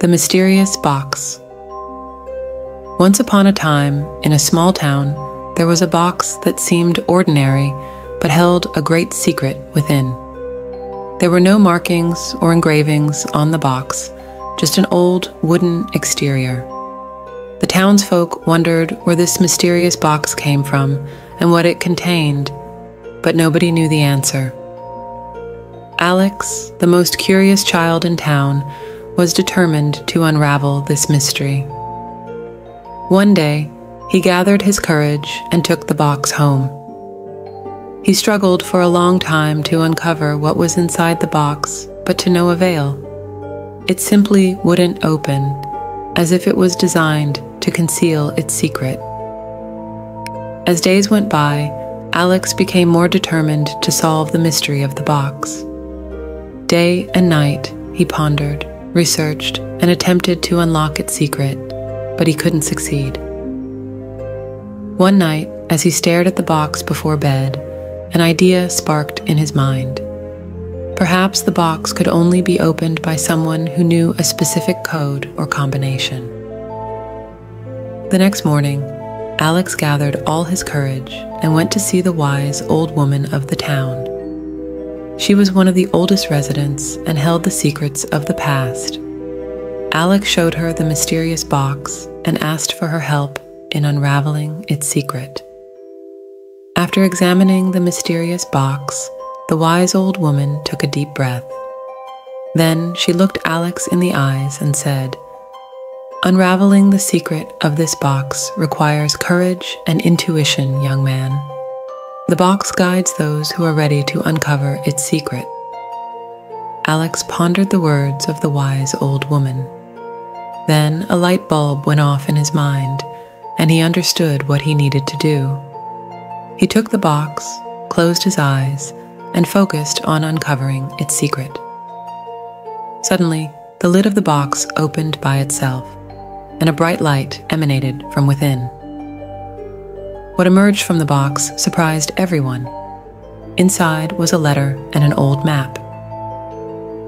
The Mysterious Box. Once upon a time, in a small town, there was a box that seemed ordinary but held a great secret within. There were no markings or engravings on the box, just an old wooden exterior. The townsfolk wondered where this mysterious box came from and what it contained, but nobody knew the answer. Alex, the most curious child in town, was determined to unravel this mystery. One day, he gathered his courage and took the box home. He struggled for a long time to uncover what was inside the box, but to no avail. It simply wouldn't open, as if it was designed to conceal its secret. As days went by, Alex became more determined to solve the mystery of the box. Day and night, he pondered, researched, and attempted to unlock its secret, but he couldn't succeed. One night, as he stared at the box before bed, an idea sparked in his mind. Perhaps the box could only be opened by someone who knew a specific code or combination. The next morning, Alex gathered all his courage and went to see the wise old woman of the town. She was one of the oldest residents and held the secrets of the past. Alex showed her the mysterious box and asked for her help in unraveling its secret. After examining the mysterious box, the wise old woman took a deep breath. Then she looked Alex in the eyes and said, Unraveling the secret of this box requires courage and intuition, young man. The box guides those who are ready to uncover its secret. Alex pondered the words of the wise old woman. Then a light bulb went off in his mind, and he understood what he needed to do. He took the box, closed his eyes, and focused on uncovering its secret. Suddenly, the lid of the box opened by itself, and a bright light emanated from within. What emerged from the box surprised everyone. Inside was a letter and an old map.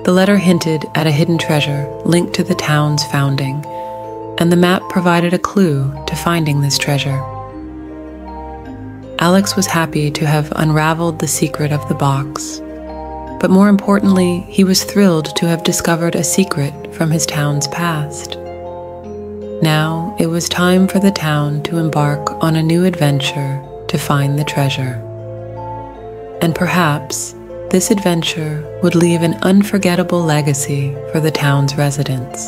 The letter hinted at a hidden treasure linked to the town's founding, and the map provided a clue to finding this treasure. Alex was happy to have unraveled the secret of the box, but more importantly, he was thrilled to have discovered a secret from his town's past. Now it was time for the town to embark on a new adventure to find the treasure. And perhaps this adventure would leave an unforgettable legacy for the town's residents.